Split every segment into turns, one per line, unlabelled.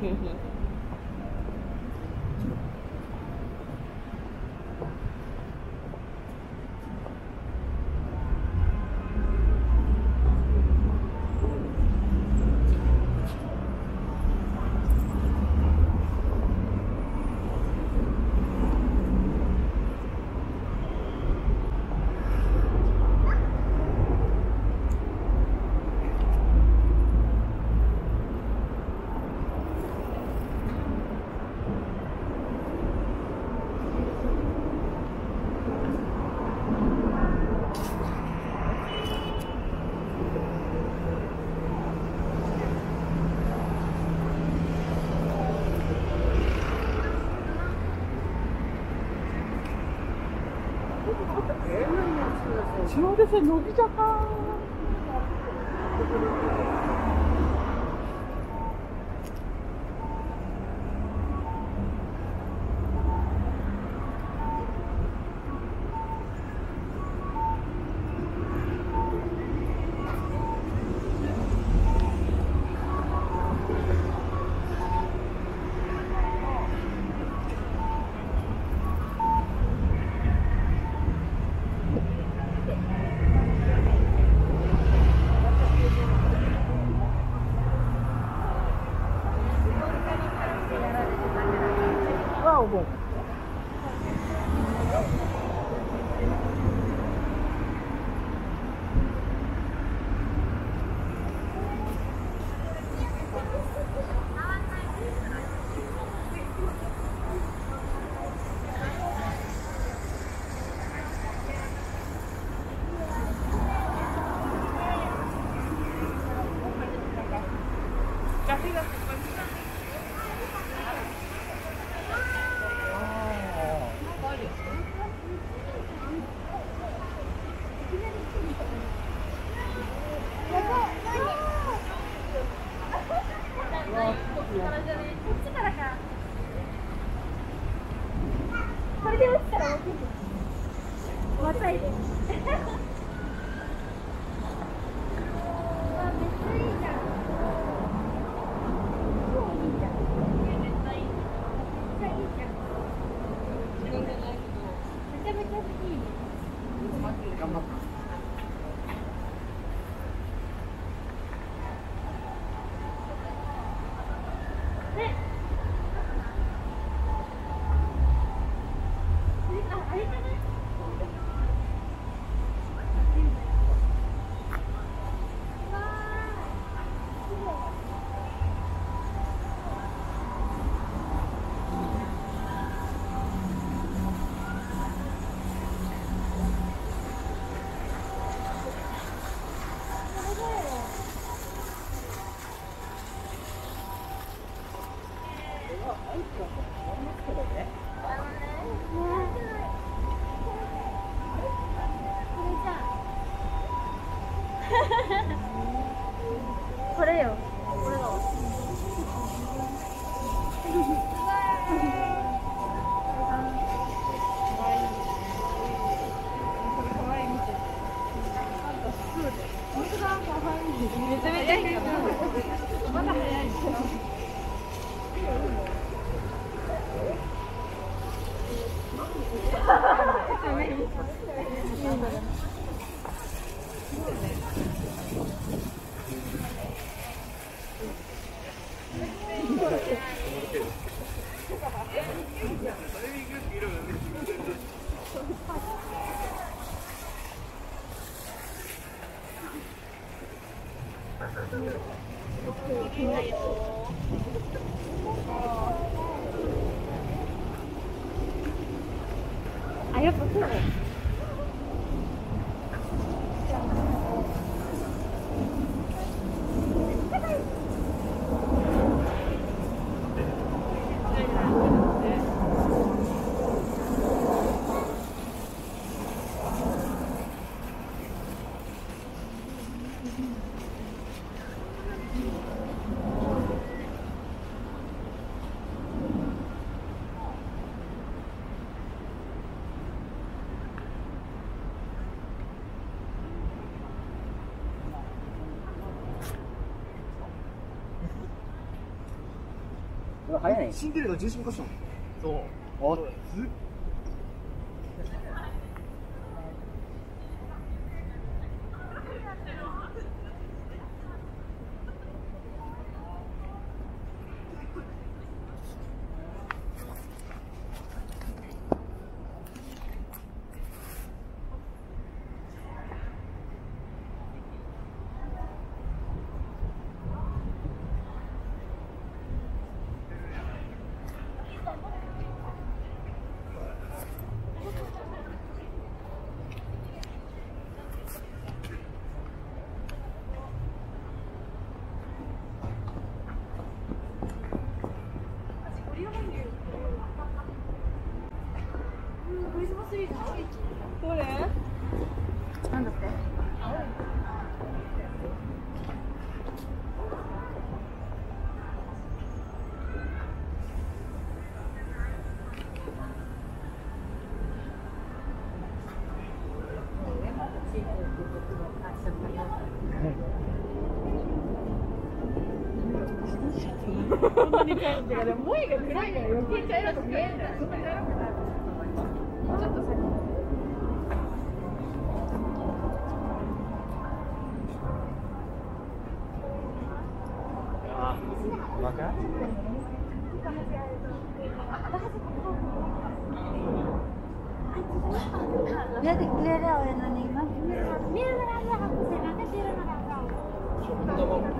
哼哼ちょうど、坂。あ、やっ
早いね。
シンデレラ重心化したのそう。
お
す。
どれ
なんだって
こんなに茶色ってかでも萌えが暗い。から余計茶色く見えるんだよちょっと先
わか
Ya te quiero ver la anima. Mira la la se la que tira la la.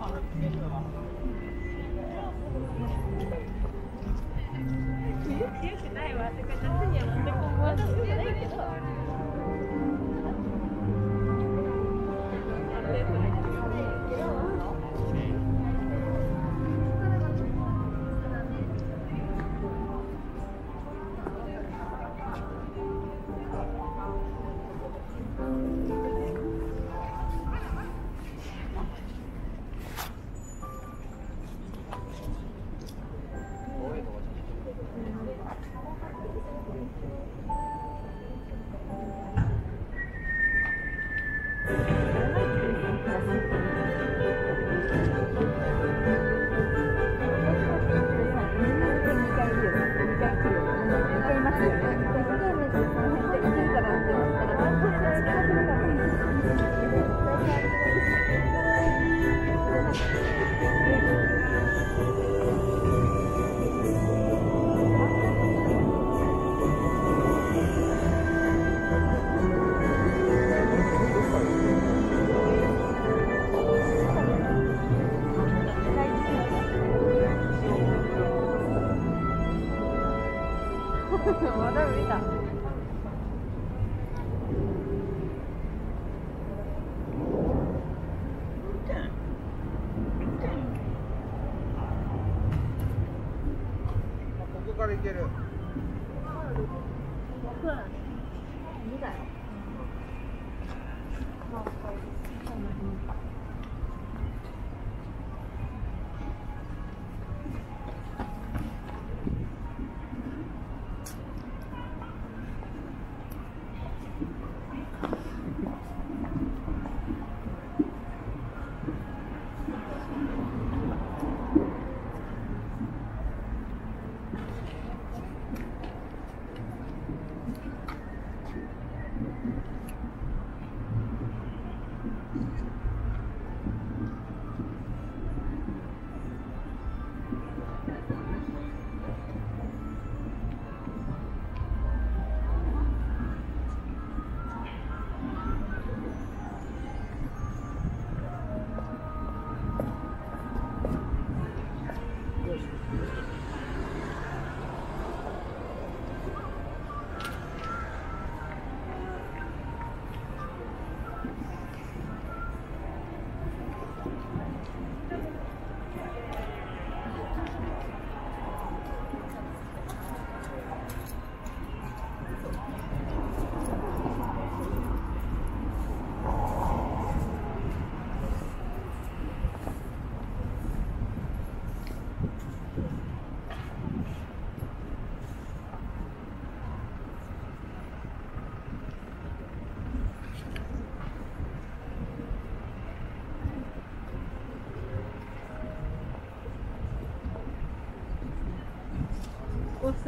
あの
ゲ？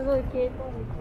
すごい消えた。
んです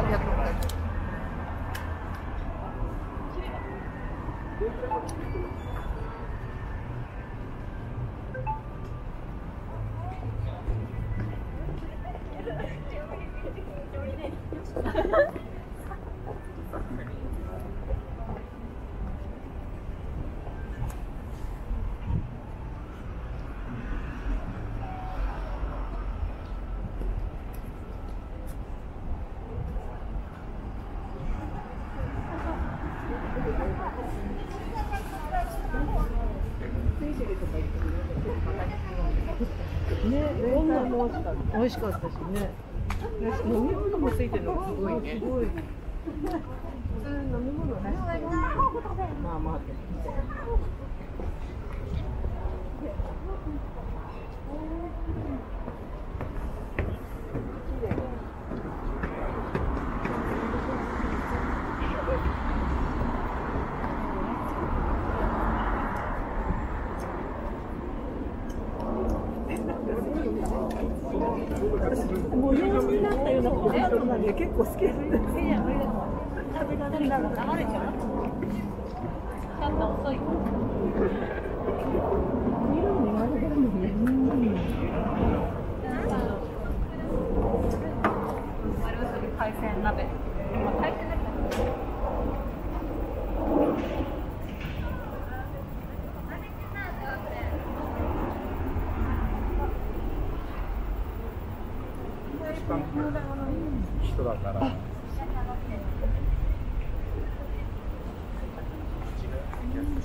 美味しかった。美味しかったしね。飲み物もついてるのがすごいね。すごい。普通飲み物なしで。まあまあ。も模様になったようなポテト結構好きです。
食べら
れなく
なる。ちゃんと遅い。色。海鮮鍋。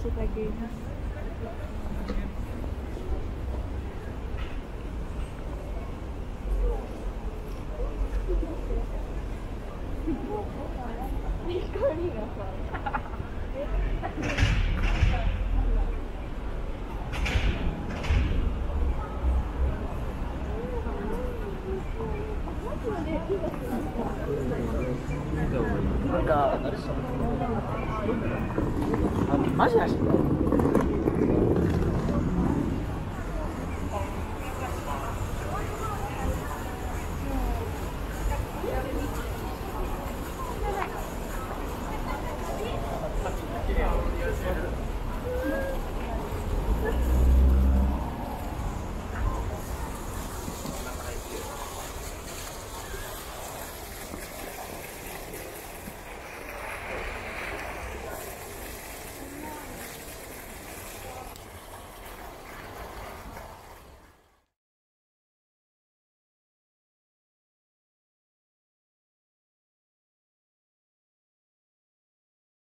なん